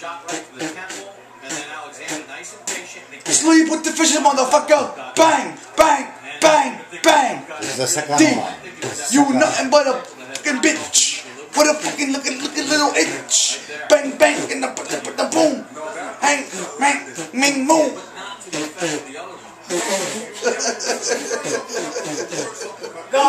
shot right to the temple, and then Alexander, nice and patient. Sleep with the fishes, motherfucker. Bang, bang, bang, bang. This is the second D, one. you nothing but a fucking bitch. What a fucking looking, looking little itch. Bang, bang, and the, the, the boom. Hang, bang, ming, moon!